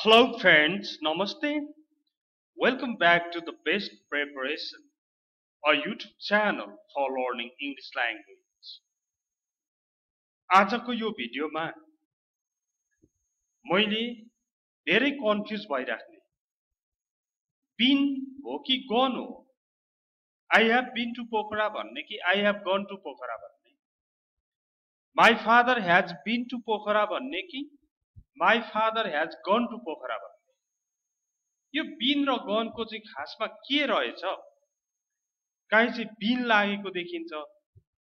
Hello friends, Namaste. Welcome back to the Best Preparation, a YouTube channel for learning English language. आजको यो भिडियोमा मैले धेरै confuse भइराख्ने बिन हो कि गन हो I have been to Pokhara भन्ने कि I have gone to Pokhara भन्ने my father has been to Pokhara भन्ने कि my father has gone to Pokhara भन्ने यो बिन र गनको चाहिँ खासमा के रहेछ? काहीँ चाहिँ बिन लागेको देखिन्छ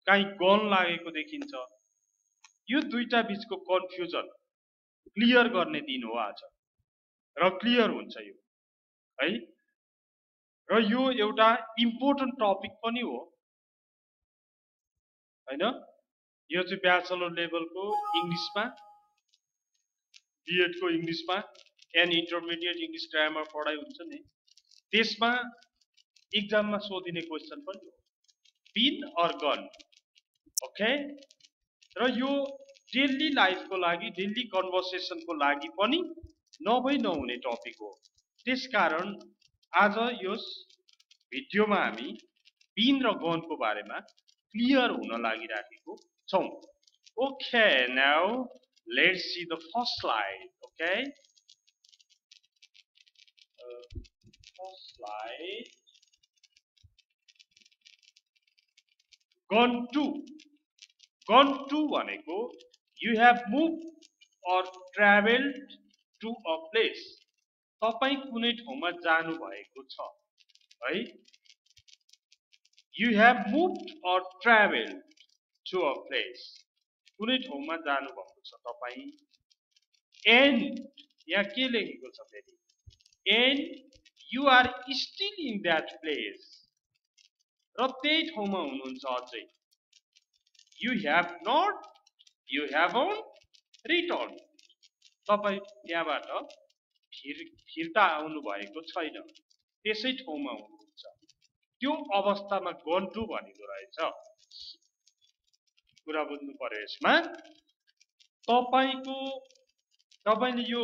काहीँ गन लागेको देखिन्छ। यो दुईटा बिचको कन्फ्युजन क्लियर गर्ने दिन हो आज। र क्लियर हुन्छ यो। है? र यो एउटा इम्पोर्टेन्ट टपिक पनि हो। होइन? यो चाहिँ ब्याचलर लेभलको इङ्ग्लिसमा बिएडको इङ्ग्लिसमा एन्ड इन्टरमिडिएट इङ्ग्लिस ग्रामर पढाइ हुन्छ नि। त्यसमा इक्जाममा सोधिने क्वेसन पनि हो। बिन अर गन ओके र यो डेली लाइफको लागि डेली कन्भर्सेसनको लागि पनि नभई नहुने टपिक हो। त्यसकारण आज यस भिडियोमा हामी बिन र गनको बारेमा क्लियर हुन लागिराखेको छौँ। Okay now let's see the first slide okay uh, first slide gone to gone to भनेको you have moved or traveled to a place तपाईँ कुनै ठाउँमा जानु भएको छ है you have moved or traveled to a place कुनै ठाउँमा जानुभएको छ तपाईँ। एन्ड यहाँ के लेखेको छ फेरि? And you're still in that place र त्यही ठाउँमा हुनुहुन्छ अझै। You have not you have return तपाईँ त्यहाँबाट फिर फिर्ता आउनु भएको छैन। त्यसै ठाउँमा हुनुहुन्छ। त्यो अवस्थामा गन्टु भनेको रहेछ। कुरा बुझ्नु पर्यो यसमा। तपाईँको तपाईँले यो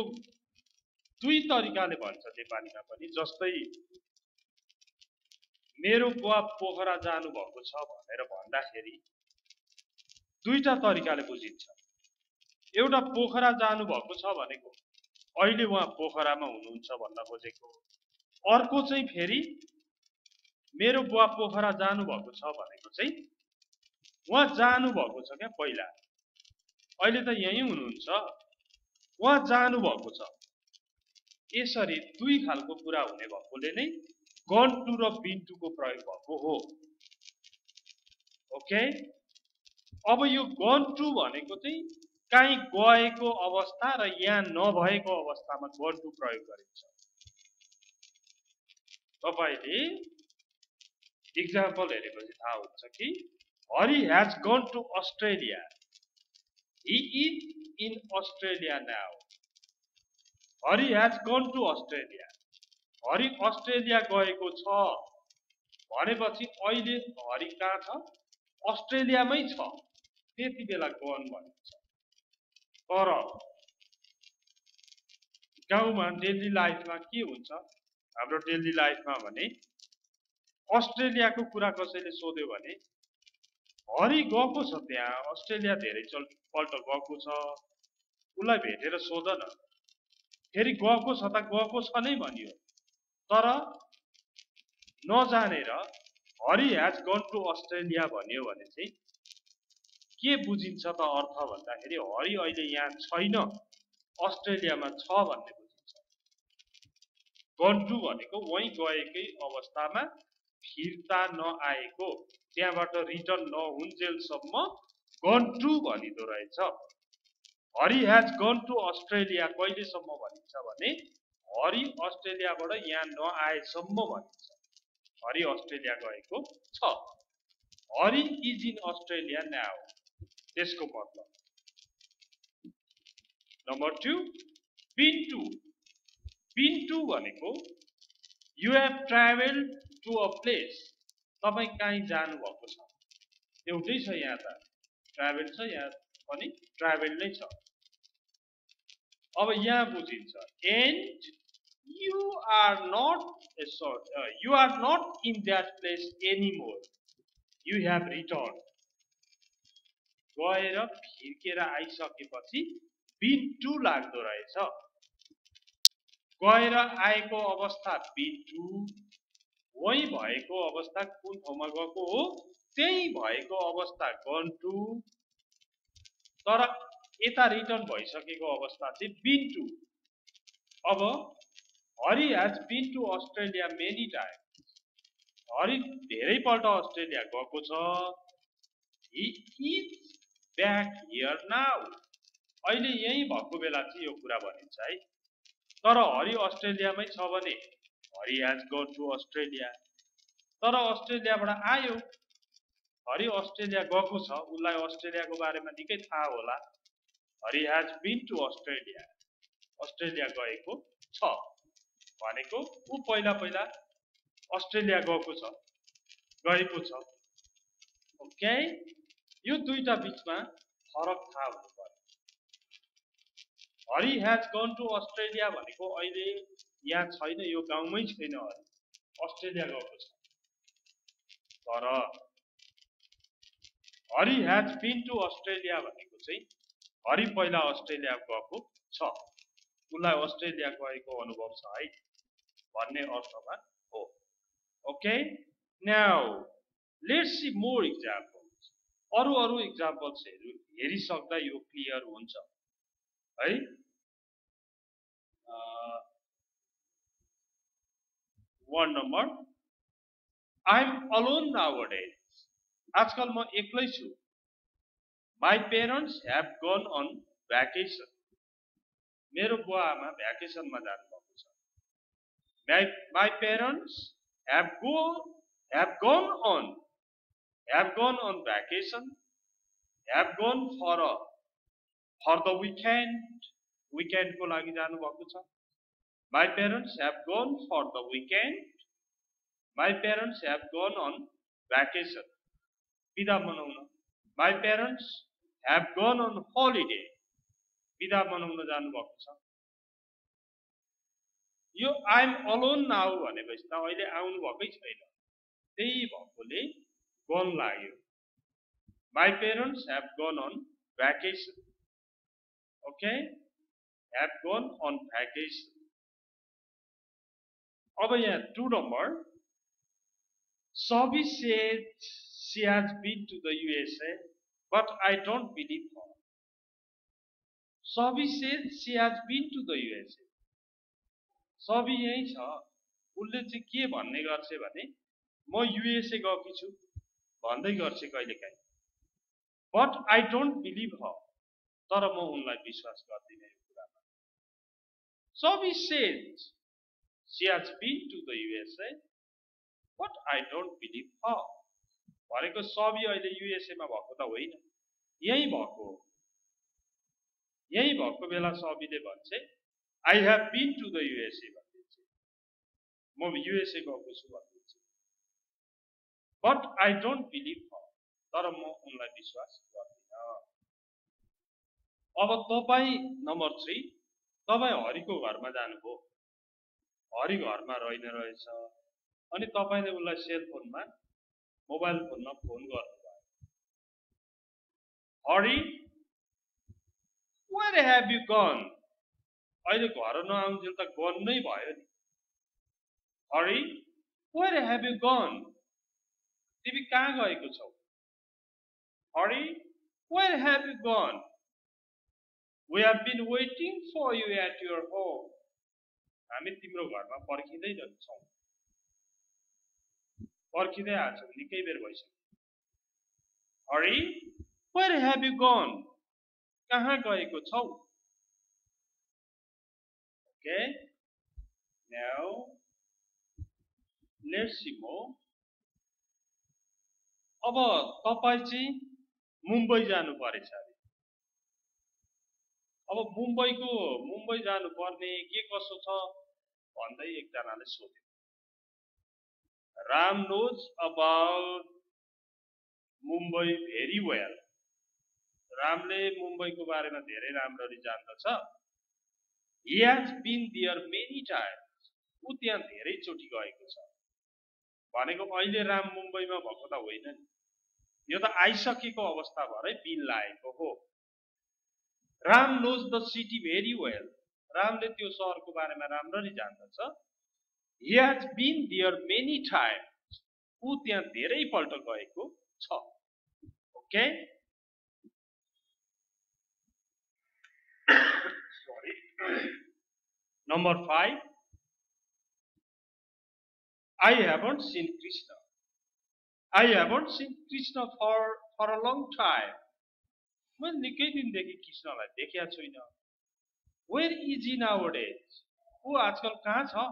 दुई तरिकाले भन्छ नेपालीमा पनि जस्तै मेरो बुवा पोखरा जानुभएको छ भनेर भन्दाखेरि दुईटा तरिकाले बुझिन्छ। एउटा पोखरा जानुभएको छ भनेको अहिले उहाँ पोखरामा हुनुहुन्छ भन्न खोजेको। अर्को चाहिँ फेरि मेरो बुवा पोखरा जानुभएको छ भनेको चाहिँ उहाँ जानुभएको छ क्या पहिला? अहिले त यहीँ हुनुहुन्छ। उहाँ जानुभएको छ। यसरी दुई खालको कुरा हुने भएकोले नै गन टु र बिन टुको प्रयोग भएको हो। ओके? अब यो गन टु भनेको चाहिँ काहीँ गएको अवस्था र यहाँ नभएको अवस्थामा गन टु प्रयोग गरिन्छ। तपाईँले इक्जाम्पल हेरेपछि थाहा हुन्छ कि Hari has gone to Australia he is in Australia now Hari has gone to Australia Hari Australia गएको छ। भनेपछि अहिले हरि कहाँ छ? अस्ट्रेलियामै छ। त्यति बेला गन भनिन्छ तर गाउँमा डेली लाइफमा के हुन्छ? हाम्रो डेली लाइफमा भने अस्ट्रेलियाको कुरा कसैले सोध्यो भने हरि गएको छ त्यहाँ। अस्ट्रेलिया धेरै पल्ट गएको छ। उसलाई भेटेर सोध न फेरि गएको छ त गएको छ नै भनियो। तर नजानेर Hari has gone to Australia भन्यो भने चाहिँ के बुझिन्छ त अर्थ भन्दाखेरि हरि अहिले यहाँ छैन। अस्ट्रेलियामा छ भन्ने बुझिन्छ। गन टु भनेको वहीँ गएकै अवस्थामा फिर्ता नआएको त्यहाँबाट रिटर्न नहुन्जेलसम्म गन टु भनिँदो रहेछ। Hari has gone to Australia कहिलेसम्म भनिन्छ भने हरि अस्ट्रेलियाबाट यहाँ नआएसम्म भनिन्छ। हरि अस्ट्रेलिया गएको छ। Hari is in Australia now त्यसको मतलब। Number two been to been to भनेको you have travel to a place तपाईँ कहीँ जानुभएको छ। एउटै छ यहाँ त ट्राभल छ यहाँ पनि ट्राभल नै छ। अब यहाँ बुझिन्छ and you are not you are not in that place any more you have return गएर फिर्केर आइसकेपछि बिन्टु लाग्दो रहेछ। गएर आएको अवस्था बिन्टु वहीँ भएको अवस्था कुन ठाउँमा गएको हो? त्यही भएको अवस्था गन्टु। तर यता रिटर्न भइसकेको अवस्था चाहिँ बिन्टु। अब Hari has been to Australia many time Hari धेरैपल्ट अस्ट्रेलिया गएको छ। He is back here now अहिले यहीँ भएको बेला चाहिँ यो कुरा भनिन्छ है। तर हरि अस्ट्रेलियामै छ भने Hari has gone to Australia. तर अस्ट्रेलियाबाट आयो। हरि अस्ट्रेलिया गएको छ। उसलाई अस्ट्रेलियाको बारेमा निकै थाहा होला। Hari has been to Australia. Australia गएको छ। भनेको ऊ पहिला पहिला अस्ट्रेलिया गएको छ। गएको छ। ओके? यो दुईटा बिचमा फरक थाहा हुनु पर्यो Hari has gone to Australia भनेको अहिले यहाँ छैन यो गाउँमै छैन हरि अस्ट्रेलिया गएको छ। तर Hari has been to Australia भनेको चाहिँ हरि पहिला अस्ट्रेलिया गएको छ। उसलाई अस्ट्रेलिया गएको अनुभव छ है भन्ने अर्थमा हो। Okay now let's see more examples अरू अरू इक्जाम्पल्सहरू हेरिसक्दा यो क्लियर हुन्छ। है? Ward number I am alone the awarded आजकल म एक्लै छु। My parents have gone on vacation मेरो बुवा आमा भ्याकेसनमा जानुभएको छ। My parents have go have gone on have gone on vacation have gone for a for the weekend विकेन्डको लागि जानुभएको छ। My parents have gone for the weekend. My parents have gone on vacation. बिदा मनाउन my parents have gone on holiday. बिदा मनाउन जानुभएको छ यो आइएम अलोन नाउ भनेपछि त अहिले आउनु भएकै छैन त्यही भएकोले गन लाग्यो my parents have gone on vacation okay have gone on vacation अब यहाँ two number Sabi says she has been to the USA but I don't believe her Sabi says she has been to the USA सबै यहीँ छ। उसले चाहिँ के भन्ने गर्छ भने म युएसए गएकी छु भन्दै गर्छ कहिलेकाहीँ बट आई डोन्ट बिलिभ ह तर म उनलाई विश्वास गर्दिनँ यो कुरामा। Sabi says she has been to the USA but I don't believe her भनेको सबै अहिले युएसएमा भएको त होइन। यहीँ भएको यहीँ भएको बेला सबैले भन्छ I have been to the USA भनिदिन्छु म युएसए गएको छु भनिदिन्छु बट आई डोन्ट बिलिभ ह तर म उनलाई विश्वास गर्दिनँ। अब तपाईँ नम्बर थ्री तपाईँ हरिको घरमा जानुभयो। हरि घरमा रहेन रहेछ। अनि तपाईँले उसलाई सेलफोनमा मोबाइल फोनमा फोन गर्नुभयो। Hari where have you gone अहिले घर नआउन्जेल त गन नै भयो नि। Hari where have you gone तिमी कहाँ गएको छौ? Hari where have you gone we have been waiting for you at your home हामी तिम्रो घरमा पर्खिँदै छौँ पर्खिँदै आएको छौँ निकै बेर भइसक्यो। हरि वेयर यु गन कहाँ गएको छौ? Let's see more. अब तपाईँ चाहिँ मुम्बई जानु परेछ अब मुम्बईको मुम्बई जानुपर्ने के कसो छ भन्दै एकजनाले सोध्यो। Ram knows about Mumbai very well. रामले मुम्बईको बारेमा धेरै राम्ररी जान्दछ। बिन दियर मेनी टाइम्स ऊ त्यहाँ धेरैचोटि गएको छ। भनेको अहिले राम मुम्बईमा भएको त होइन नि। यो त आइसकेको अवस्था भएरै बिन लागेको हो। Ram knows the city very well. रामले त्यो सहरको बारेमा राम्ररी जान्दछ। He has been there many times ऊ त्यहाँ धेरैपल्ट गएको छ। Okay sorry number five I haven't seen Krishna. I haven't seen Krishna for, for a long time. मैले निकै दिनदेखि कृष्णलाई देखेका छुइनँ। Where is in our days ऊ आजकल कहाँ छ?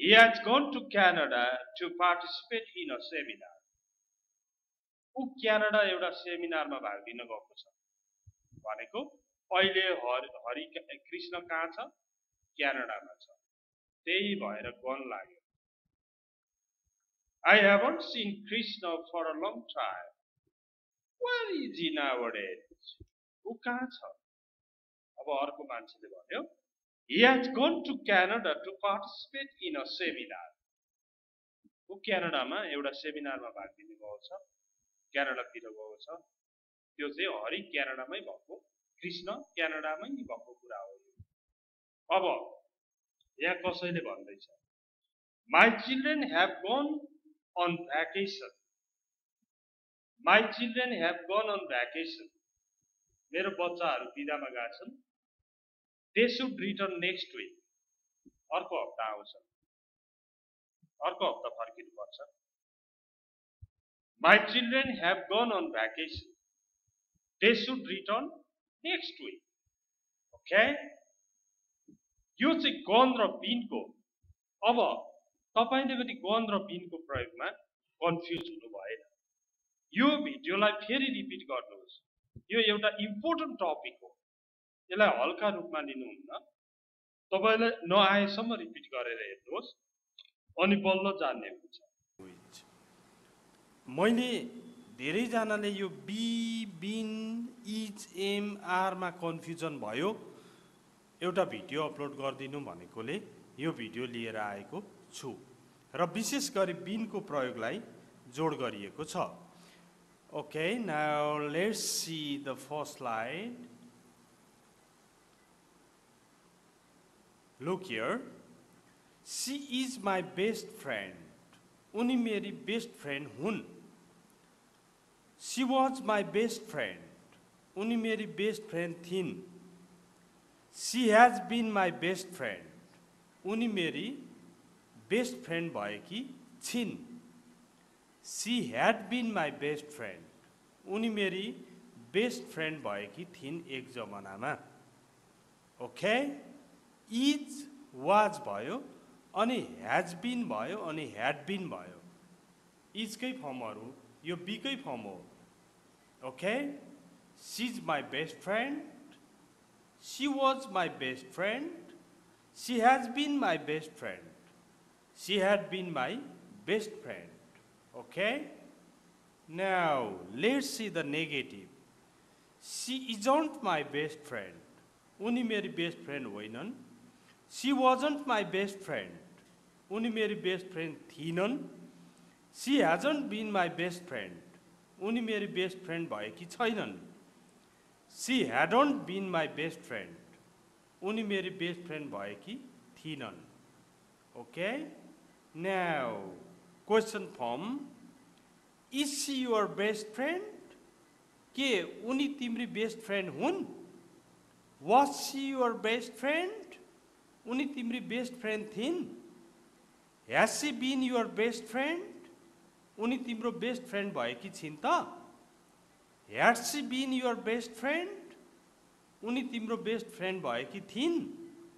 He has gone to Canada to participate in a seminar. ऊ क्यानाडा एउटा सेमिनारमा भाग लिन गएको छ। भनेको अहिले हरि हरि कृष्ण कहाँ छ? क्यानाडामा छ। त्यही भएर गन लाग्यो। I haven't seen Krishna for a long time as ऊ कहाँ छ? अब अर्को मान्छेले भन्यो he has gone to Canada to participate in a seminar ऊ क्यानाडामा एउटा सेमिनारमा भाग लिने गएको छ। क्यानाडातिर गएको छ। त्यो चाहिँ हरि क्यानाडामै भएको कृष्ण क्यानाडामै भएको कुरा हो अब यहाँ कसैले भन्दैछ my children have gone on vacation my children have gone on vacation मेरो बच्चाहरू बिदामा गएको छन्। They should return next week अर्को हप्ता आउँछ। अर्को हप्ता फर्किनुपर्छ। My children have gone on vacation they should return next week okay यो चाहिँ गन र पिनको अब तपाईँले पनि गन र पिनको प्रयोगमा कन्फ्युज हुनु यो भिडियोलाई फेरि रिपिट गर्नुहोस्। यो एउटा इम्पोर्टेन्ट टपिक हो। यसलाई हल्का रूपमा लिनुहुन्न। तपाईँलाई नआएसम्म रिपिट गरेर हेर्नुहोस् अनि बल्ल जान्ने हुन्छ। मैले धेरैजनाले यो बी बिन इच एम आरमा कन्फ्युजन भयो। एउटा भिडियो अपलोड गरिदिनु भनेकोले यो भिडियो लिएर आएको छु। र विशेष गरी बिनको प्रयोगलाई जोड गरिएको छ। Okay, now let's see the first slide. Look here. She is my best friend. Uni my best friend Hun. She was my best friend. Uni my best friend Thin. She has been my best friend. Uni my best friend Baiki Chin. She had been my best friend. उनी मेरी best friend भएकी थिइन् एक जमानामा okay is was भयो अनि ह्याज बिन भयो अनि ह्याड बिन भयो इजकै फर्महरू यो बीकै फर्म हो okay she's my best friend She was my best friend. She has been my best friend. She had been my best friend. Okay? Now, let's see the negative. She isn't my best friend. उनी मेरी best friend होइनन् she wasn't my best friend उनी मेरी best friend थिइनन् she hasn't been my best friend उनी मेरी best friend भएकी छैनन् she hadn't been my best friend उनी मेरी बेस्ट फ्रेन्ड भएकी थिइनन् okay now question form is she your best friend के उनी तिम्री बेस्ट फ्रेन्ड हुन्? Was she your best friend उनी तिम्री बेस्ट फ्रेन्ड थिइन्? Has she been your best friend उनी तिम्रो बेस्ट फ्रेन्ड भएकी छिन् त? Had she been your best friend उनी तिम्रो बेस्ट फ्रेन्ड भएकी थिइन्?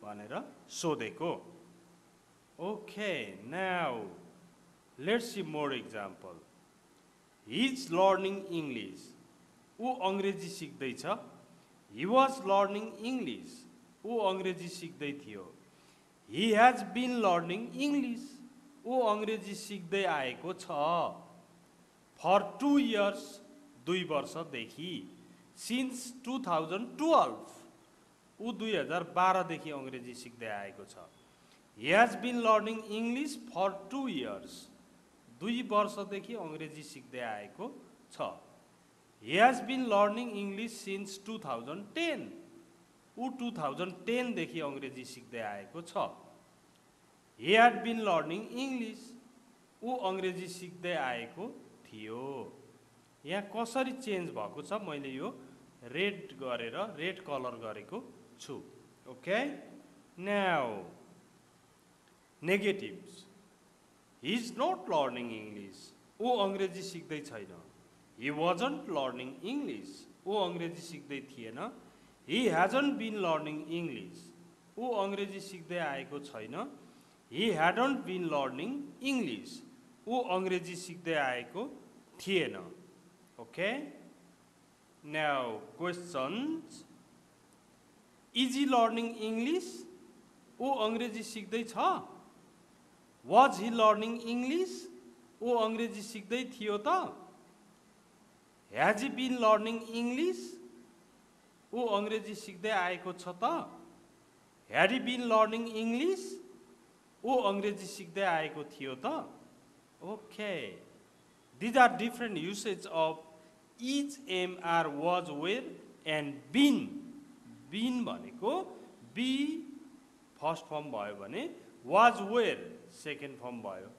भनेर सोधेको। Okay now let's see more example he's learning English ऊ अङ्ग्रेजी सिक्दैछ। हि वाज लर्निङ इङ्ग्लिस ऊ अङ्ग्रेजी सिक्दै थियो। He has been learning English ऊ अङ्ग्रेजी सिक्दै आएको छ। फर टु इयर्स दुई वर्षदेखि सिन्स टु थाउजन्ड टुवेल्भ ऊ दुई हजार बाह्रदेखि अङ्ग्रेजी सिक्दै आएको छ। He has been learning English for two years दुई वर्षदेखि अङ्ग्रेजी सिक्दै आएको छ। He has been learning English since two thousand ten ऊ टु थाउजन्ड टेनदेखि अङ्ग्रेजी सिक्दै आएको छ। He had been learning English ऊ अङ्ग्रेजी सिक्दै आएको थियो। यहाँ कसरी चेन्ज भएको छ मैले यो रेड गरेर रेड कलर गरेको छु। Okay now negatives he is not learning English ऊ अङ्ग्रेजी सिक्दै छैन। हि वाजन्ट लर्निङ इङ्ग्लिस ऊ अङ्ग्रेजी सिक्दै थिएन। He hasn't been learning English ऊ अङ्ग्रेजी सिक्दै आएको छैन। He hadn't been learning English ऊ अङ्ग्रेजी सिक्दै आएको थिएन। Okay now questions is he learning English ऊ अङ्ग्रेजी सिक्दैछ वाज हि लर्निङ इङ्ग्लिस ऊ अङ्ग्रेजी सिक्दै थियो त। ह्याज बिन लर्निङ इङ्ग्लिस ऊ अङ्ग्रेजी सिक्दै आएको छ त। Had he been learning English ऊ अङ्ग्रेजी सिक्दै आएको थियो त। Okay these are different usage of is am are was were and been been भनेको बी फर्स्ट फर्म भयो भने वाज वेयर सेकेन्ड फर्म भयो।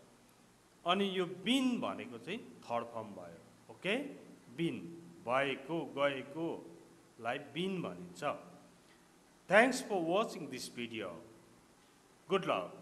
अनि यो बिन भनेको चाहिँ थर्ड फर्म भयो। ओके बिन भएको गएकोलाई बिन भनिन्छ। Thanks for watching this video good luck